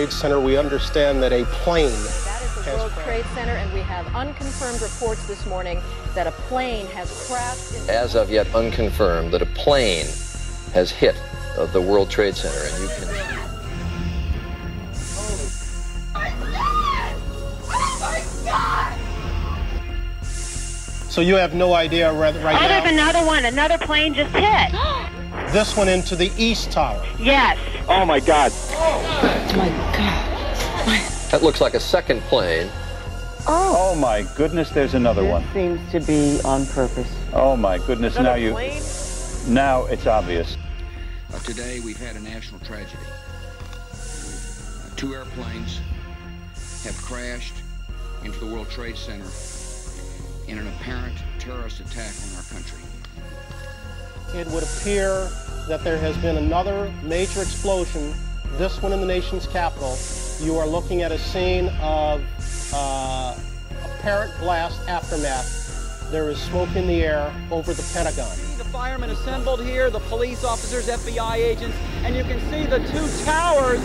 World Trade Center, we understand that a plane That is the has World crashed. Trade Center, and we have unconfirmed reports this morning that a plane has crashed into as of yet unconfirmed, that a plane has hit uh, the World Trade Center, and you can. So you have no idea right, right Oh, now. there's another one. Another plane just hit. This one into the East Tower. yes. Oh my God. That looks like a second plane. Oh my goodness, there's another one. Seems to be on purpose. Oh my goodness, now you. Now it's obvious. Uh, today we've had a national tragedy. Uh, two airplanes have crashed into the World Trade Center in an apparent terrorist attack on our country. It would appear that there has been another major explosion, this one in the nation's capital. You are looking at a scene of uh, apparent blast aftermath. There is smoke in the air over the Pentagon. The firemen assembled here, the police officers, FBI agents, and you can see the two towers.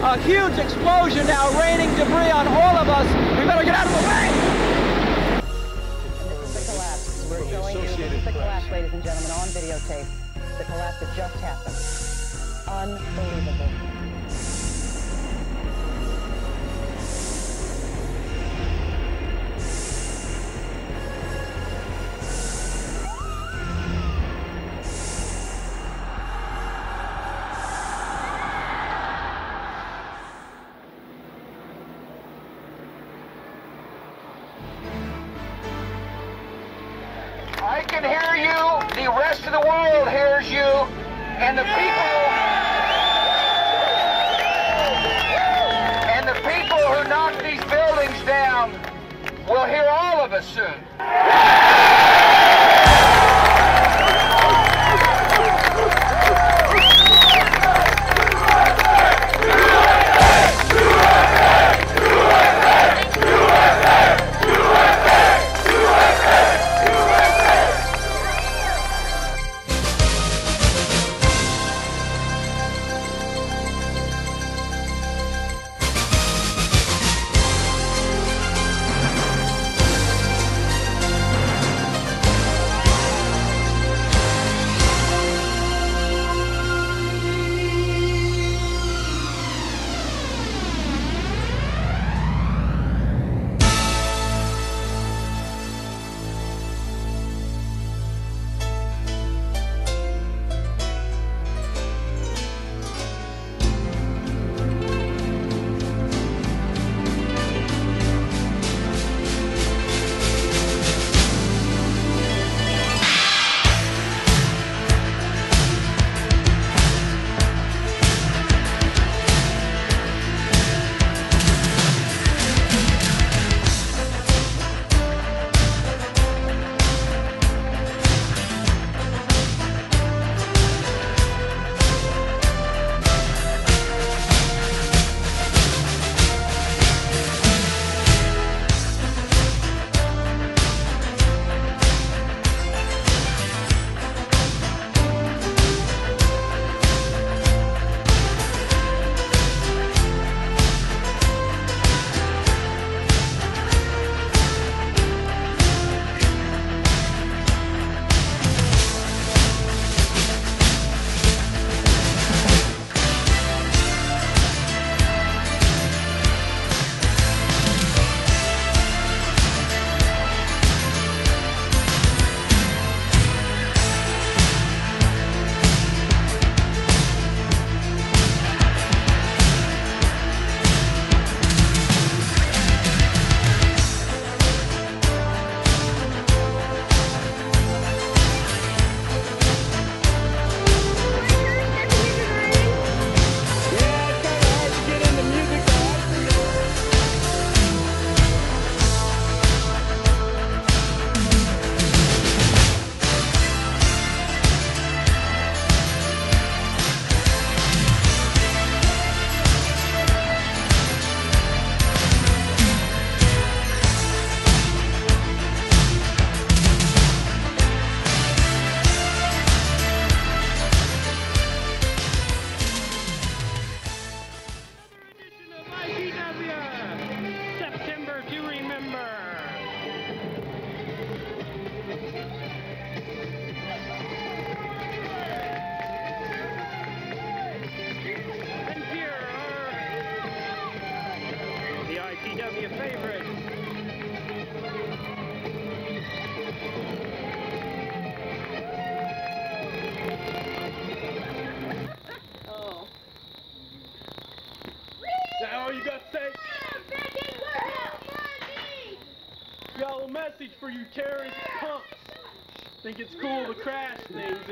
A huge explosion now raining debris on all of us. We better get out of the way. This is the collapse. We're showing you this is the collapse, ladies and gentlemen, on videotape. The collapse that just happened. Unbelievable.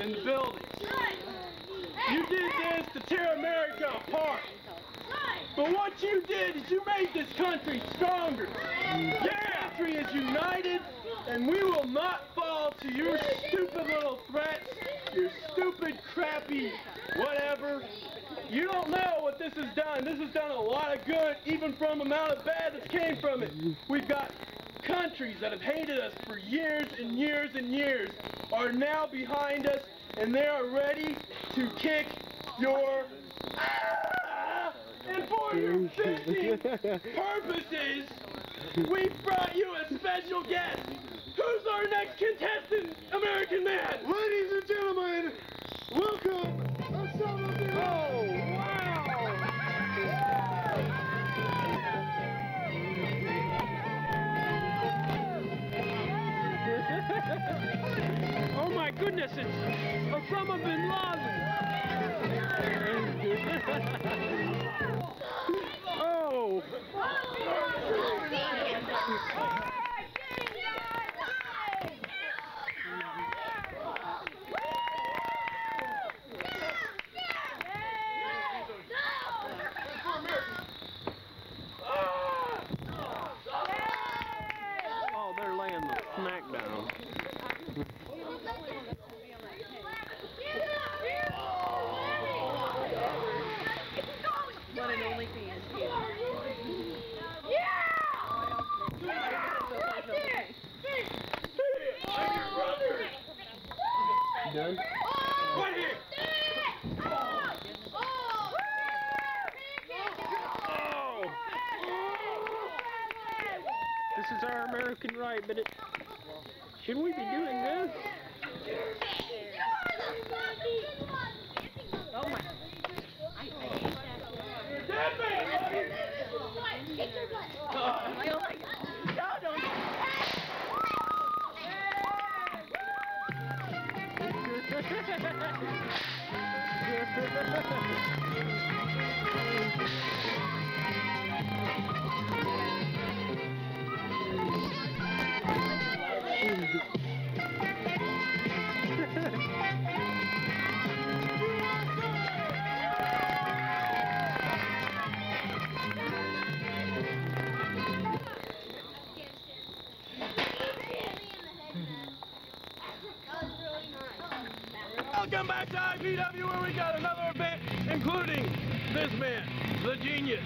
In the buildings. You did this to tear America apart. But what you did is you made this country stronger. Your country is united, and we will not fall to your stupid little threats, your stupid, crappy, whatever. You don't know what this has done. This has done a lot of good, even from the amount of bad that came from it. We've got countries that have hated us for years and years and years are now behind us, and they are ready to kick your and for your 15 purposes, we brought you a special guest. Who's our next contestant, American Man? Ladies and gentlemen, welcome Osama bin Oh, wow! oh my goodness, it's Osama bin Laden! oh! Oh, they're laying the smackdown. One and only fans Done? Right here! Oh! This is our Right, but it... Should we be doing this? IPW where we got another event, including this man, the genius,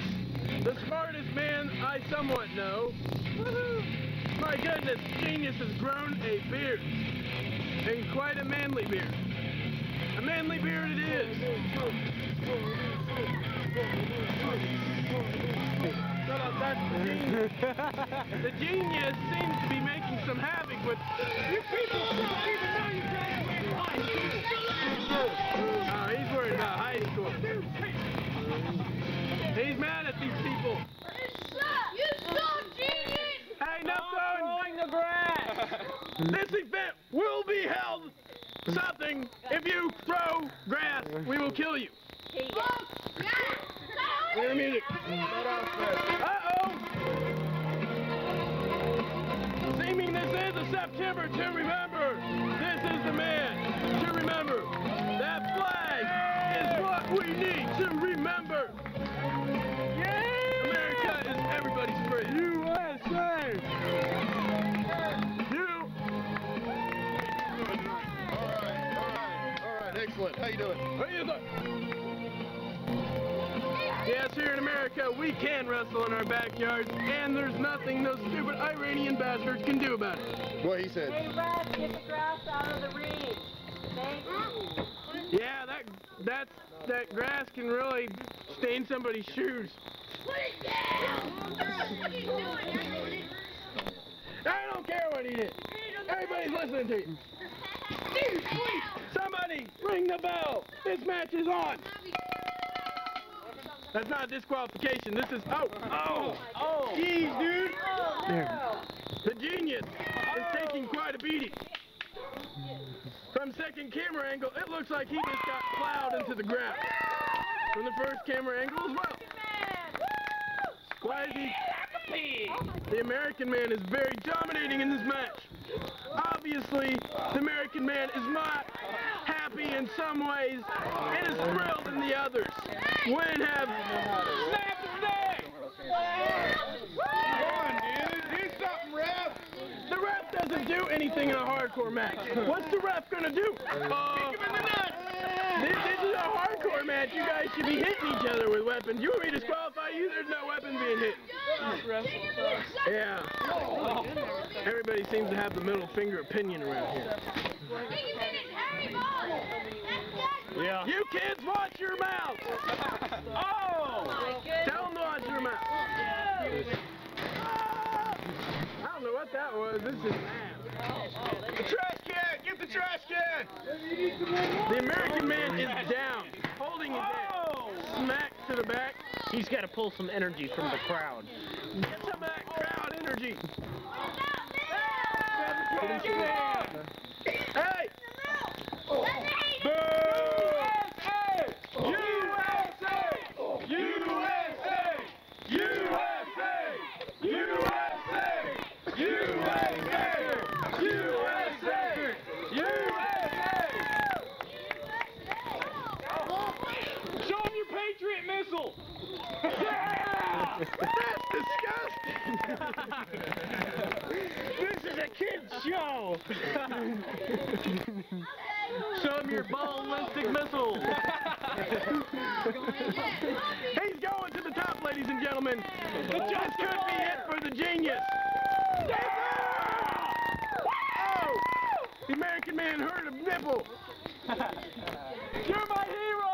the smartest man I somewhat know. My goodness, genius has grown a beard, and quite a manly beard. A manly beard it is. Shut up, that's the genius. the genius seems to be making some havoc with you throw grass, we will kill you. Hear the music. Uh-oh. Seeming this is a September to remember. This is the man Yes, here in America, we can wrestle in our backyards, and there's nothing those stupid Iranian bastards can do about it. What he said. Hey, Rex, get the grass out of the reeds. Thank you. Yeah, that that that grass can really stain somebody's shoes. Put it down! What are you doing? I don't care what he did. Everybody's listening to you. Somebody ring the bell. This match is on. That's not disqualification. This is oh oh oh. Jeez, dude. Oh, The genius is taking quite a beating. From second camera angle, it looks like he just got plowed into the ground. From the first camera angle as well. Why is he? Happy! The American man is very dominating in this match. Obviously, the American man is not happy in some ways and is thrilled in the others. Win have snap his neck! Come on, dude. Do something, ref! The ref doesn't do anything in a hardcore match. What's the ref gonna do? Uh, Kick him in the nuts! This, this is a hardcore match. You guys should be hitting each other with weapons. You want me to disqualify you? There's no weapons being hit. Yeah. Everybody seems to have the middle finger opinion around here. Yeah. You kids, watch your mouth. Oh! oh Tell them to watch your mouth. I don't know what that was. This is. The trash can! Get the trash can! The American man is down. Holding it down. Smack to the back. He's got to pull some energy from the crowd. Get some of that crowd energy. Hey! Boo! USA! USA! USA! USA! USA! USA! Show him your Patriot missile! Yeah! That's disgusting! This is a kid's show! Show him your ballistic missile! He's going to the top, ladies and gentlemen! The judge could be it for the genius! Oh! The American man heard a nipple! You're my hero!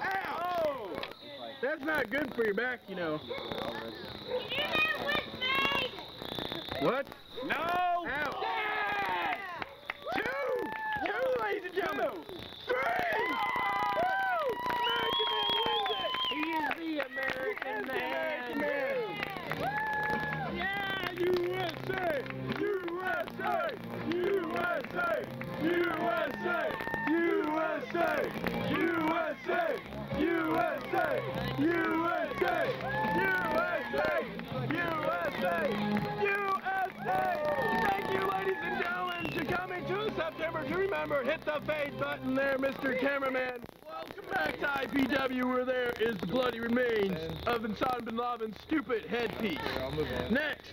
Ow! That's not good for your back, you know. What? No! Ow! Two! Two, ladies and gentlemen! Hit the fade button there, Mr. Cameraman. Welcome back to IPW, where there is the bloody remains of Hassan bin Laden's stupid headpiece. Next,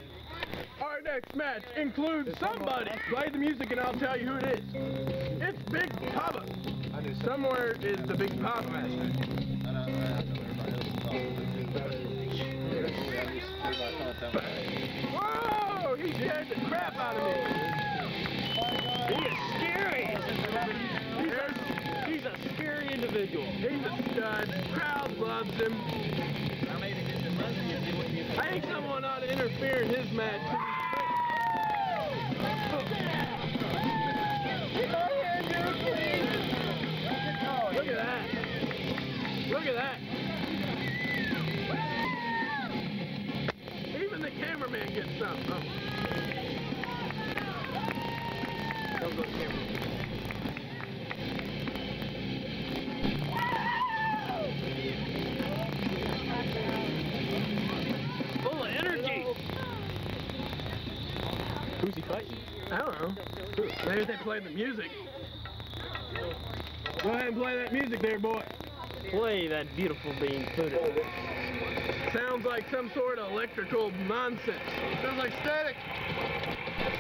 our next match includes somebody. Play the music and I'll tell you who it is. It's Big Papa. Somewhere is the Big Papa match. Whoa! He scared the crap out of me. He is scary. He's, he's a scary individual. He's a stud. Crowd loves him. I think someone ought to interfere in his match. Look at that. Look at that. Even the cameraman gets some. Oh. Don't go cameraman. Full know. Maybe they play the music. Go ahead and play that music there, boy. Play that beautiful being footed. Sounds like some sort of electrical nonsense. Sounds like static.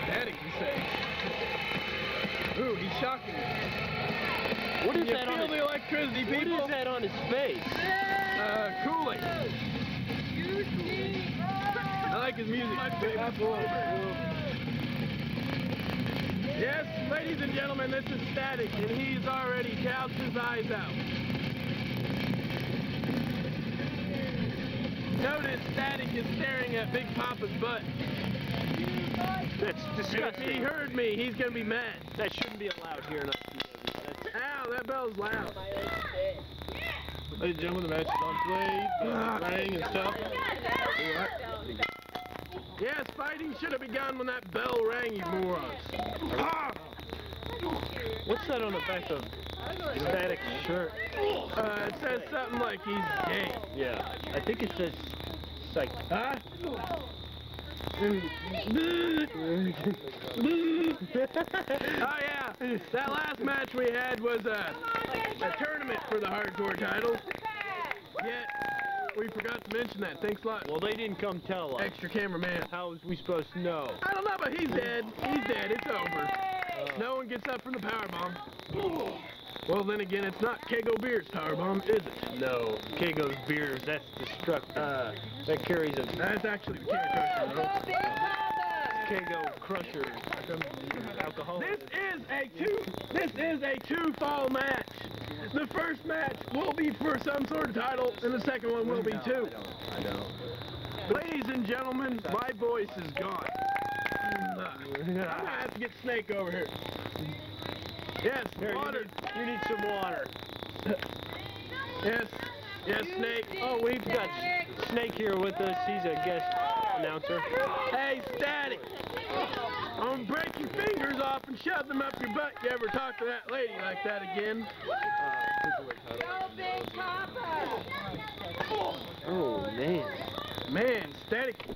Static, you say? Ooh, he's shocking me. What is you that feel on his, the electricity, What people? is that on his face? Uh, Kool-Aid. I like his music. Yes, ladies and gentlemen, this is Static, and he's already gouged his eyes out. Notice Static is staring at Big Papa's butt. That's disgusting. He heard me. He's gonna be mad. That shouldn't be allowed here in Ow, that bell's loud. Ladies and gentlemen, the match is on play, ring and stuff. Yes, fighting should have begun when that bell rang, you morons. Ah! What's that on the back of Static's shirt? Uh, it says something like he's gay. Yeah, I think it says psych. Huh? oh yeah, that last match we had was a, a tournament for the hardcore title. Yet we forgot to mention that. Thanks a lot. Well, they didn't come tell us. Extra cameraman. How was we supposed to know? I don't know, but he's dead. He's dead. It's over. No one gets up from the power bomb. Well, then again, it's not Kego Beer's power bomb, is it? No, Kego's beers. That's destructive. Uh, that carries a That's actually the Kego Crusher. though. Kego crusher. Alcohol. This is a two. This is a two fall match. The first match will be for some sort of title, and the second one will be two. I know. Ladies and gentlemen, my voice is gone. I'm gonna have to get Snake over here. Yes, Here, you water. need, you need some water. Yes, yes, Snake. Oh, we've got Snake here with us. He's a guest announcer. Hey, Static. I'm gonna break your fingers off and shove them up your butt. You ever talk to that lady like that again? Oh man. Man, Static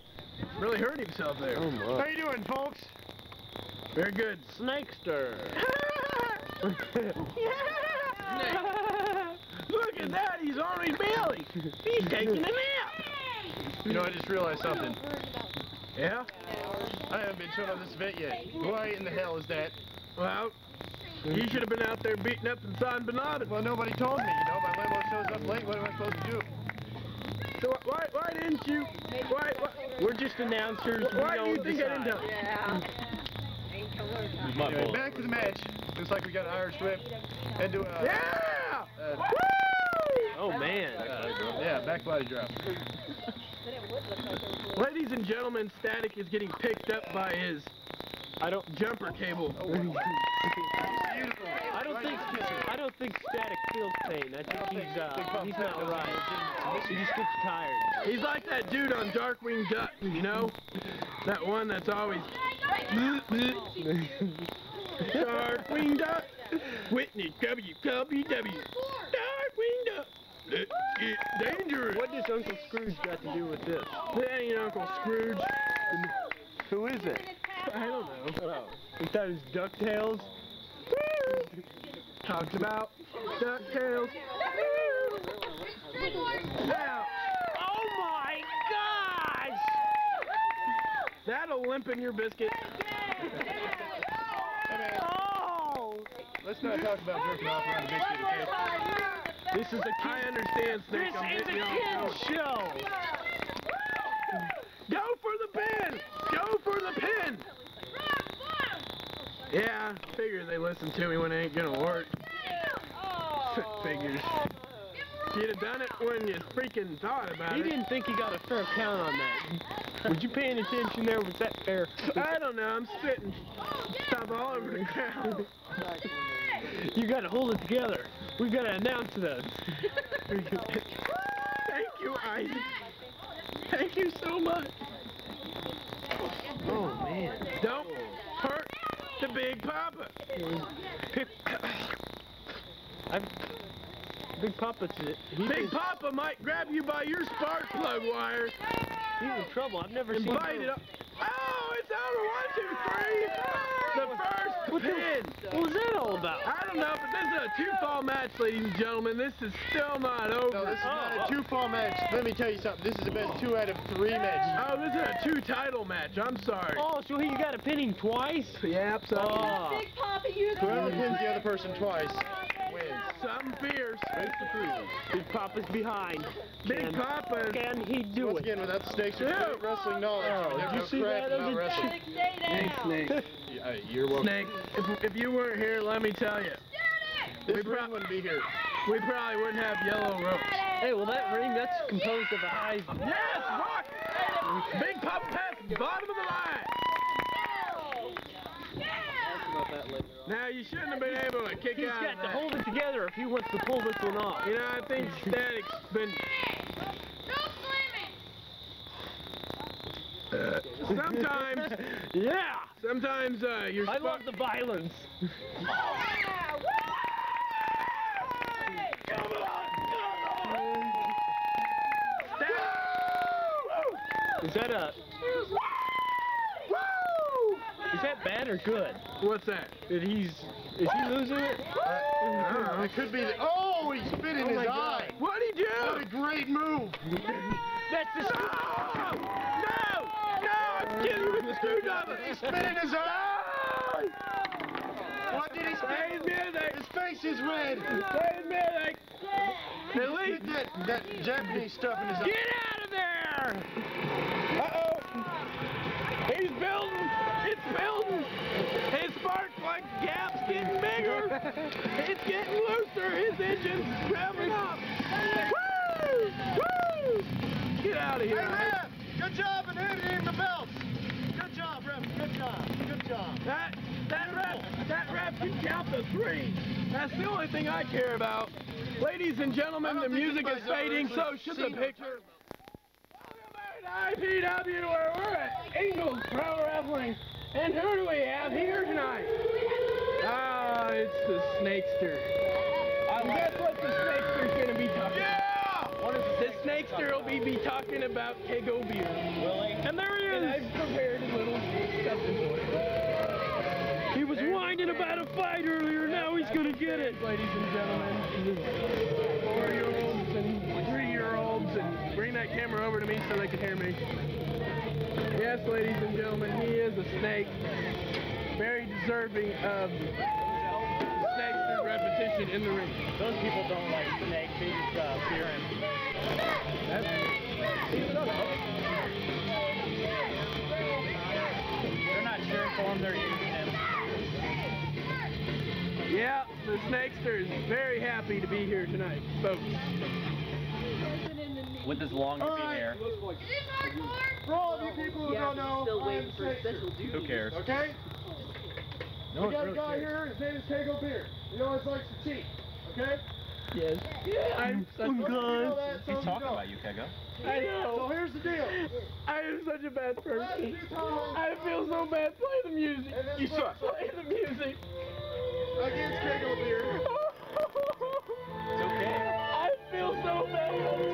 really hurt himself there. Oh my. How you doing, folks? Very good. Snakester. Look at that, he's on his belly. He's taking a nap. You know, I just realized something. Yeah? I haven't been shown on this event yet. Why in the hell is that? Well, you should have been out there beating up in San Bernardino. Well, nobody told me, you know. My limo shows up late. What am I supposed to do? So why, why didn't you? Why, why, We're just announcers. why we do you don't think I didn't decide. tell It's Anyway, back to the match. Looks like we got an Irish whip. And do a. Yeah! Uh, Oh man. yeah, back body drop. Ladies and gentlemen, Static is getting picked up by his I don't. jumper cable. I don't think. I don't think Static feels pain. I think he's uh, he's not right. He just gets tired. He's like that dude on Darkwing Duck, you know? That one that's always Darkwing Duck. Whitney WWW. Darkwing Duck. Let's get dangerous. What does Uncle Scrooge got to do with this? That ain't Uncle Scrooge. Who is it? I don't know. Oh, is that his Ducktales? Talks about DuckTales. Now, Oh my gosh! that'll limp in your biscuit. Oh! Let's not talk about jerking off around a biscuit, okay? This is a I understand, Snake. This I'm is a kid's show! Go for the pin! Go for the pin! Yeah, figure they listen to me when it ain't gonna work. Figures. You'd have done it when you freaking thought about He it. didn't think he got a fair count on that. Was you paying attention there? Was that fair? I don't know, I'm spitting stuff all over the ground. You gotta hold it together. We gotta announce this. Thank you, Isaac. Thank you so much. Oh man. Don't hurt the Big Papa. I've. Big Papa's it. Big is, Papa might grab you by your spark plug wire he's in trouble. I've never and seen. bite it up. Oh, it's over. One, two, three. The first What, the, pin. what was that all about? I don't know, but this is a two-fall match, ladies and gentlemen. This is still not over. No, this is not a two-fall match. Let me tell you something. This is the best two out of three match. Oh, this is a two-title match. I'm sorry. Oh, so he got to pin him twice? Yep, so Oh. Big Papa, you Whoever pins the other person twice wins. Something fierce. Face the freezing. Big Papa's behind. Big Can- Papa. Can he do Once it? again, without the stakes Yeah. great wrestling knowledge, Oh, you never did you know see crap that? That about was a wrestling. Stay down. Snake. Yeah, You're welcome. Snake, if, if you weren't here, let me tell you, This We ring prob- wouldn't be here. we probably wouldn't have yellow ropes. Hey, well, that ring, that's composed of a high. Yes, rock! Big Papa Pep, bottom of the line. Now, you shouldn't have been able to kick He's out got of to hold it together if he wants to pull this one off. You know, I think Static's been... Uh, Sometimes, yeah. sometimes uh, you're. I love the violence. Is that a? Is that bad or good? What's that? That he's is he losing it? Uh, it could be the. Oh, he spit in Oh his eye. God. What'd he do? What a great move. That's the. No! No! No! I'm kidding with the screwdriver. He spit in his eye. What did he Play his spit? music. His face is red. Play his music. Delete. Get that, that Japanese stuff in his eye. Get out of there! Uh-oh. He's building. Building. His spark plug gap's getting bigger. It's getting looser. His engine's revving up. Woo! Woo! Get out of here. Hey. Ref! Good job in hitting the belts. Good job, Ref. Good job. Good job. That that ref that ref can count to three. That's the only thing I care about. Ladies and gentlemen, the I don't think music is fading, so should the picture. Welcome to IPW, where we're at Ingalls Pro Wrestling. And who do we have here tonight? Ah, it's the Snakester. And guess what the Snakester's gonna be talking about? What is the Snakester will be, be talking about Kego beer. And there he is. And I've prepared a little something for him. He was whining about a fight earlier. Now he's gonna get it. Ladies and gentlemen, four-year-olds and three-year-olds, and bring that camera over to me so they can hear me. Yes, ladies and gentlemen, he is a snake, very deserving of snakes repetition in the ring. Those people don't like snakes. They just uh, fear him. They're not cheering for him. They're using him. Yeah, the Snakester is very happy to be here tonight, folks. With his long All nippy right. hair. For all of you people who don't know, I am Snakester. Who cares? Okay? No we got a guy here, his name is Kego Beer. He always likes to cheat. Okay? Yes. Yeah, I'm such Some of you know that, some He's talking don't. about you, Kego. I know. So here's the deal. I am such a bad person. I feel so bad. Play the music. You suck. Play the music. against Kego Beer. It's okay. I feel so bad.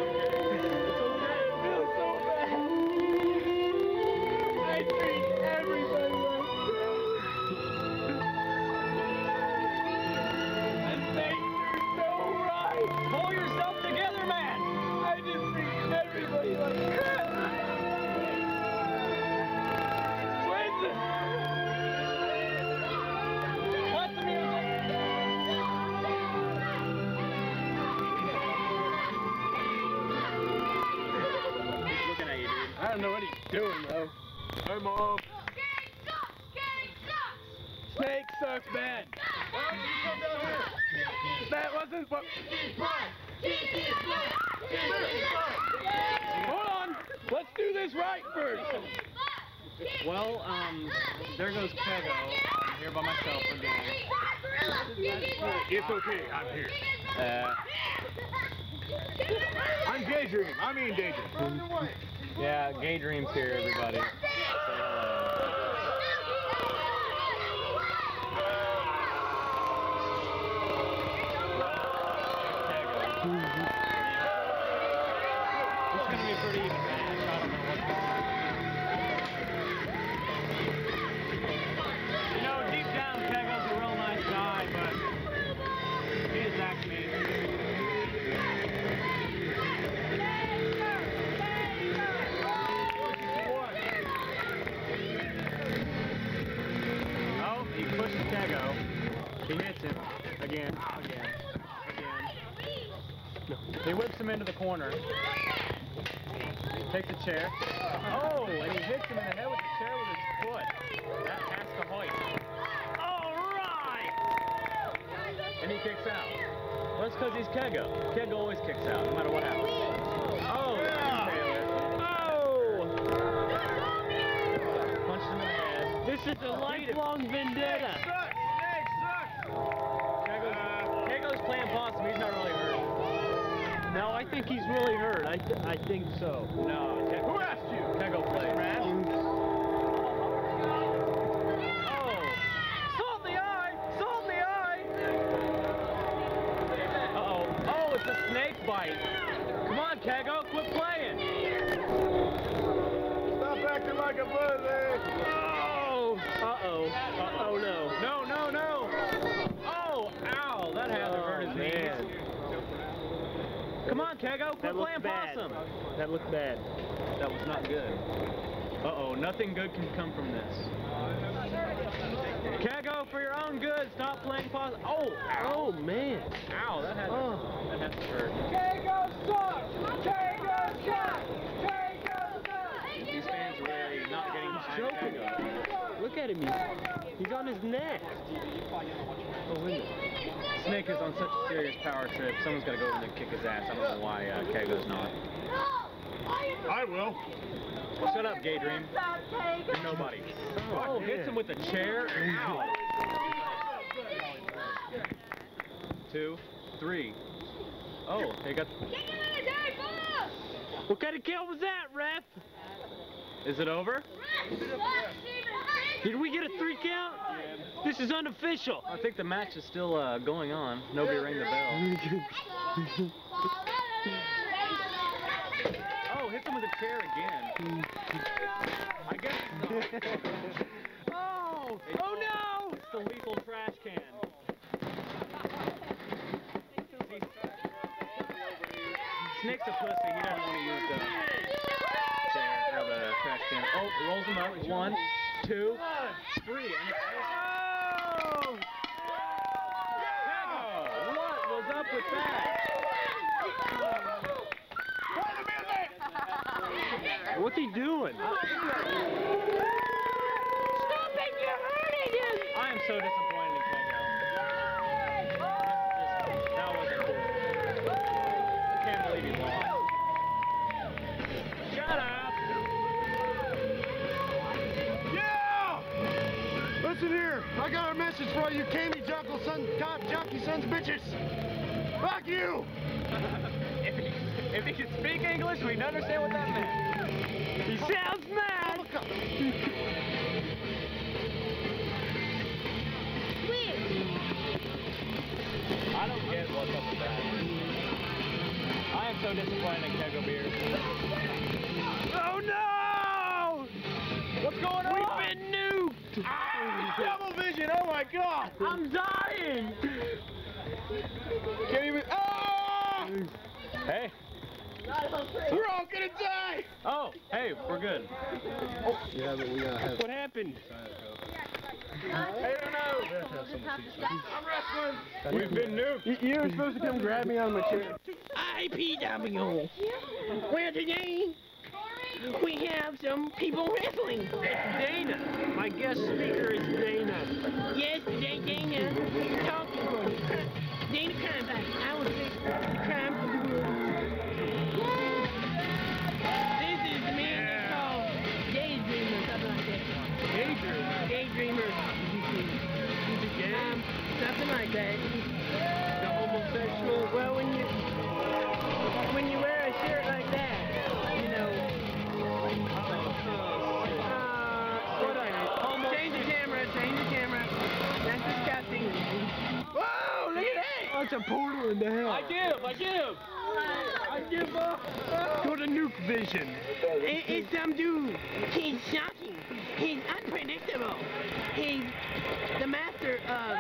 Corner. Takes a chair. Oh, and he hits him in the head with the chair with his foot. That has to Hoyt. All right! And he kicks out. Well, that's because he's Kego. Kego always kicks out, no matter what happens. Oh! Taylor. Oh! Punched him in the head. This is a think he's really hurt. I, th I think so. No. Who asked you? Kegel, play. Oh, salt in the eye! Salt in the eye! Oh. Oh, it's a snake bite. Come on, Tego. Quit playing. Stop acting like a bird. Come on, Kego, quit That playing looked bad. possum. That looked bad. That was not good. Uh-oh, nothing good can come from this. Kego, for your own good, stop playing possum. Oh, Oh man. ow, that had, Oh. that had to hurt. Kago sucks! Kago sucks! Kago sucks! These fans are really not getting behind choking. Kego. Look at him. He's, he's on his neck. Oh, wait a minute. Snake is on such a serious power trip. Someone's got to go over there and kick his ass. I don't know why uh, Kego's not. I will. Well, shut up, Gay Dream. You're nobody. Oh, hits him with a chair. Ow. Two, three. Oh, they got. What kind of kill was that, ref? Is it over? Did we get a three count? This is unofficial. I think the match is still uh, going on. Nobody rang the bell. Oh, hits him with a chair again. I guess. oh! Oh no! It's the lethal trash can. Snake's a pussy. He doesn't want to use the chair or the trash can. Oh, rolls him up. One, two, three. And oh! What was up with that? What's he doing? I am so disappointed Listen here. I got a message for all you candy jungle son, cop jockey sons of bitches. Fuck you! If he, if he could speak English, we'd understand what that meant. He sounds mad. I don't get what's up with that. I am so disappointed in Kego Beer. Oh no! What's going on? been nuked. Double vision, oh my god! I'm dying. Can't even. Oh! Hey. We're all gonna die! Oh, hey, we're good. Yeah, but we gotta have. What happened? I don't know. I'm wrestling. We've been nuked. You were supposed to come grab me on my chair. IPW. Well, today we have some people wrestling. It's Dana. My guest speaker is Dana. Yes, today Dana talking for you. Dana Contact. I will fix the crime for the world. This is the man that's called Daydreamer, something like that. Daydreamer? Daydreamer. Um, something like that. The homosexual. Well, when you when you That's a portal in the hell. I give. I give. I give up. Go to Nuke Vision. It, it's some dude. He's shocking. He's unpredictable. He's the master of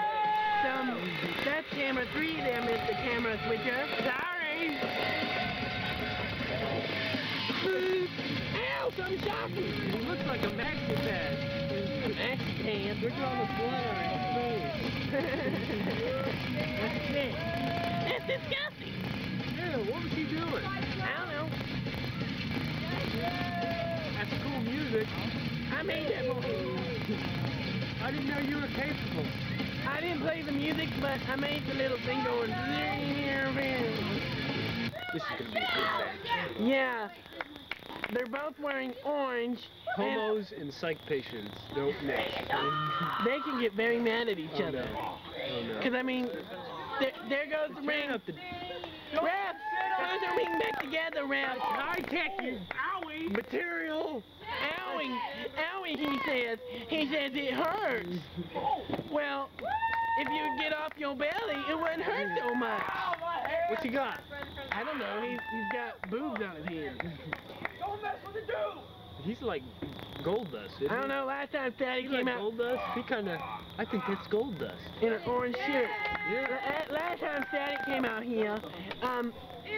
some. That's camera three there, Mr. Camera Switcher. Sorry. Ow, something shocking. He looks like a maxi pad. Maxi pad. Look at all the blood on his face. That's it. That's disgusting. Yeah, what was he doing? I don't know. That's cool music. I made that movie. I didn't know you were capable. I didn't play the music, but I made the little thing going. This is gonna be a good match. Yeah. They're both wearing orange. And Homos and psych patients don't mix. They can get very mad at each Oh, other. no. Oh, no. Because, I mean, there, there goes the ring. Up the Ref! Put the ring back together, Ref! I take you. Owie! material. Owie! Owie, he says. He says it hurts. Well, if you get off your belly, it wouldn't hurt so much. What you got? I don't know. He's, he's got boobs on his hand. Don't mess with the dude! He's like gold dust. isn't I don't know. Last time Fatty He came like out gold dust. He kind of. I think that's gold dust. in an orange shirt. Yeah. Last time Static came out here, um,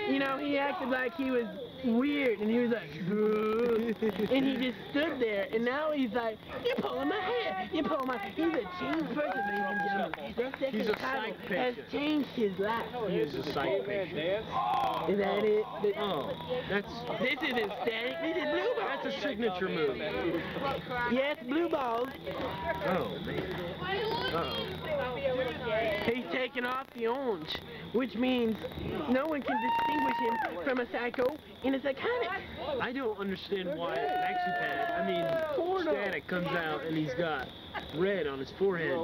you know, he acted like he was weird, and he was like, and he just stood there, and now he's like, you're pulling my hair, you're pulling my, he's a changed person, ladies and gentlemen. That second He's a title psych has changed his life. He is a psych patient. Is that it? Oh, that's This isn't Static, this is Blue Balls. that's a signature move. Yes, Blue Balls. Oh man. Uh He's taking off the orange, which means no one can distinguish him from a psycho and a psychotic. I don't understand why Maxipad. I mean, Static comes out and he's got red on his forehead.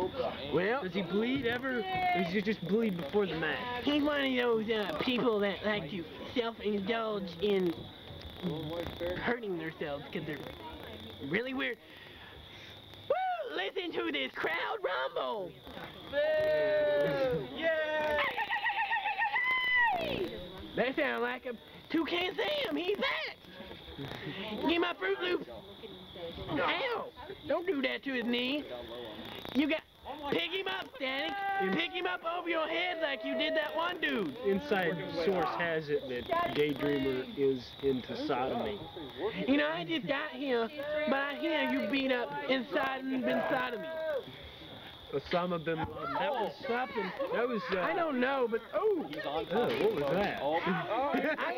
Well, Does he bleed ever? Or does he just bleed before the match? he's one of those uh, people that like to self-indulge in hurting themselves because they're really weird. Listen to this crowd rumble. Yeah! That sounds like a toucan Sam. He's back. Give my Froot Loops. Ow! Don't do that to his knee. You got. Pick him up, Static. Pick him up over your head like you did that one dude. Inside source has it that Daydreamer is into sodomy. You know, I just got here, but I hear you beat up inside and been sodomy. Osama bin Laden. That was Something. that was. Uh, I don't know, but oh, Oh, what was that? I, I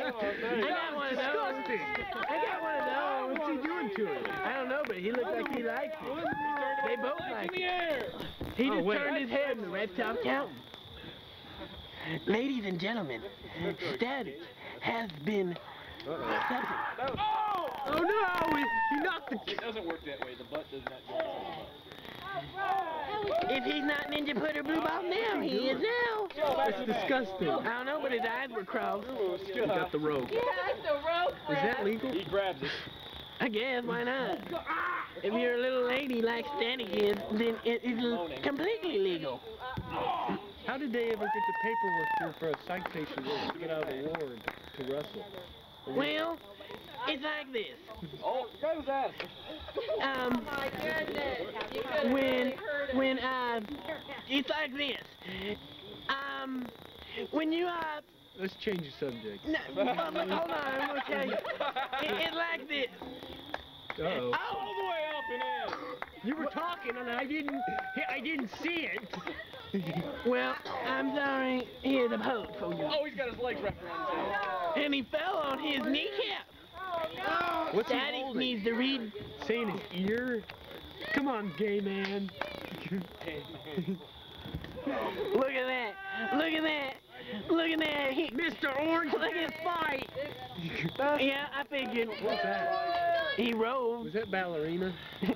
got one of those. I got one of those. What's he doing to it? I don't know, but he looked like he liked it. They both like it. He Oh, just wait. turned his head and the rest stopped counting. Ladies and gentlemen, Static has been accepted. Oh no! He, he knocked the. It doesn't work that way. The butt does not go. If he's not Ninja Putter Blue Ball now, he is now. That's disgusting. I don't know, but his eyes were crossed. He got the rope. Is that legal? He grabs it. I guess, why not? If you're a little lady like Static is, then it is completely legal. How did they ever get the paperwork through for a psych patient to get out of the ward to wrestle? Well, it's like this. Oh, guy was at Um, when, when, uh, it's like this. Um, when you, uh, Let's change the subject. no, hold on, hold on, I'm gonna tell you. It, it's like this. Uh oh. Oh, the way up and in. You were talking and I didn't. I didn't see it. well, I'm sorry. Here's a poke for you. Oh, he's got his legs wrapped around his head. And he fell on his kneecap. What's he Static holding? needs to read. Saying his ear? Come on, gay man. Look at that. Look at that. Look at that. He, Mr. Orange, Look at fight. yeah, I figured. What's that? He rode. Was that ballerina?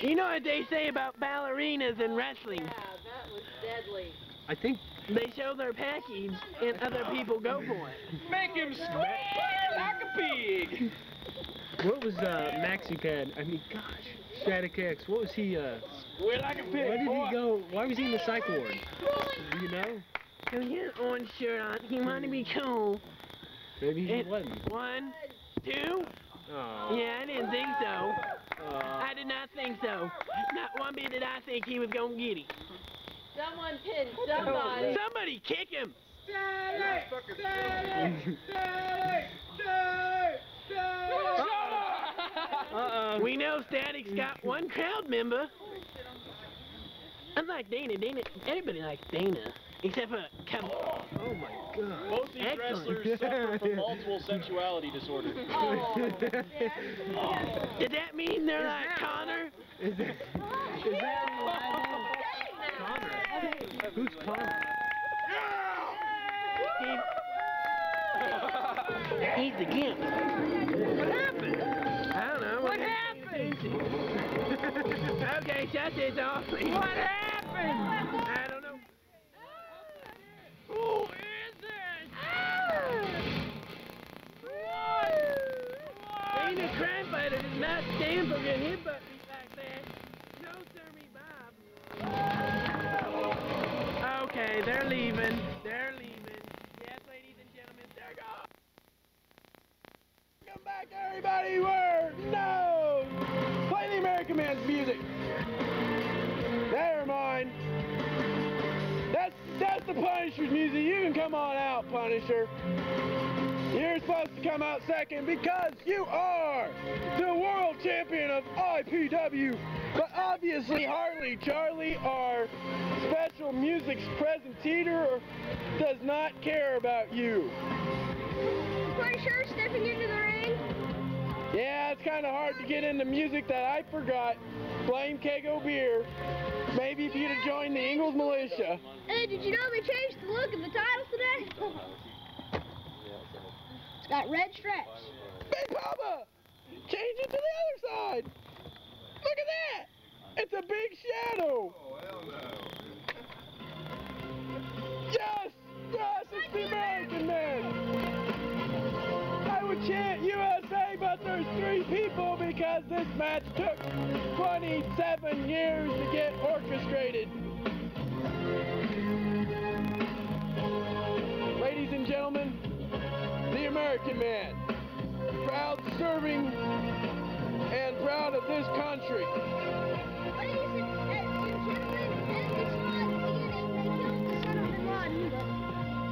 You know what they say about ballerinas in wrestling? Yeah, that was deadly. I think They show their package and other people go for it. Make him squeal like a pig. what was uh Maxipad? I mean, gosh, Static X. What was he? uh Squeal like a pig. Why did boy. he go? Why was he in the psych ward? You know? So he had an orange shirt on. He wanted to be cool. Maybe he wasn't. one, two. Oh. Yeah, I didn't think so. Uh, I did not think so. Not one bit did I think he was gonna get it. Someone pin somebody. Somebody kick him. Uh-oh. We know Static's got one crowd member. Unlike Dana, Dana, everybody likes Dana, except for Kevin. Oh my God. Most these Excellent. wrestlers suffer from multiple sexuality disorders. Oh, Does that mean they're like Connor? Is that, is that Connor? Who's Connor? He, he's the gimp. What happened? I don't know. What happened? okay, shut this off. What happened? everybody were no! Play the American Man's music. Never mind. That's that's the Punisher's music. You can come on out, Punisher. You're supposed to come out second because you are the world champion of IPW. But obviously Harley Charlie, our special music's presenter, does not care about you. Punisher stepping into the yeah, it's kind of hard to get into music that I forgot. Blame Kego Beer. Maybe if you'd have joined the Ingalls Militia. Hey, did you know they changed the look of the titles today? It's got red stripes. Big Papa! Change it to the other side! Look at that! It's a big shadow! Oh, hell no. Yes! Yes, it's the American man! I would chant USA, there's three people because this match took 27 years to get orchestrated. Ladies and gentlemen, the American man, proud serving and proud of this country.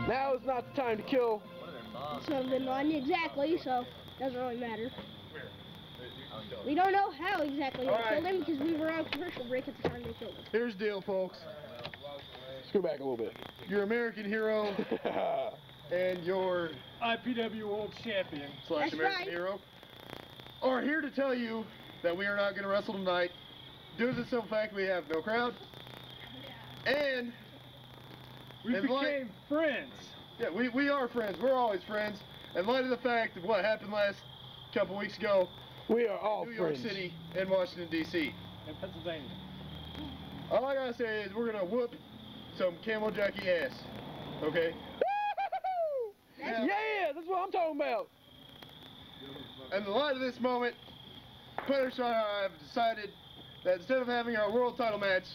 Now is not the time to kill. Son of Bin Laden, exactly, so doesn't really matter. We don't know how exactly they All right. killed him because we were on commercial break at the time they killed him. Here's the deal, folks. Let's go back a little bit. Your American hero and your IPW World Champion. slash That's American right. hero are here to tell you that we are not going to wrestle tonight due to the simple fact we have no crowd. And We in light- became friends. yeah, we, we are friends. We're always friends. In light of the fact of what happened last couple weeks ago, we are all in New York. City and Washington D.C. and Pennsylvania. All I gotta say is we're gonna whoop some camel jockey ass. Okay? Yeah, yeah, that's what I'm talking about. In the light of this moment, Punisher and I have decided that instead of having our world title match,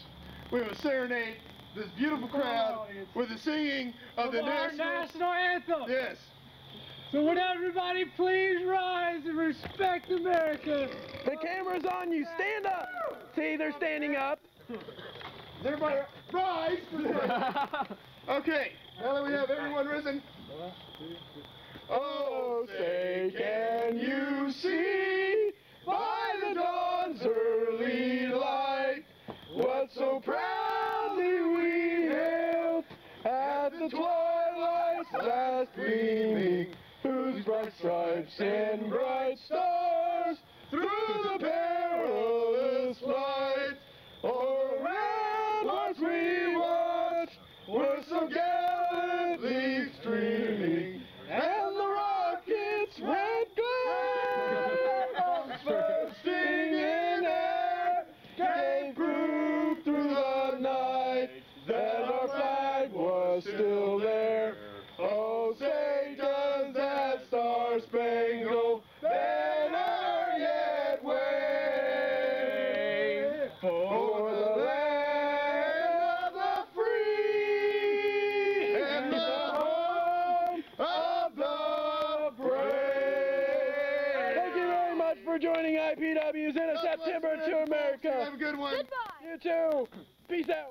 we will serenade this beautiful crowd with the singing of the Of our national, national anthem. Yes. So would everybody please rise and respect America? The camera's on you. Stand up. See, they're standing up. Everybody rise Okay, now that we have everyone risen. Oh, say, can you see bright stripes and bright stars Too. Peace out.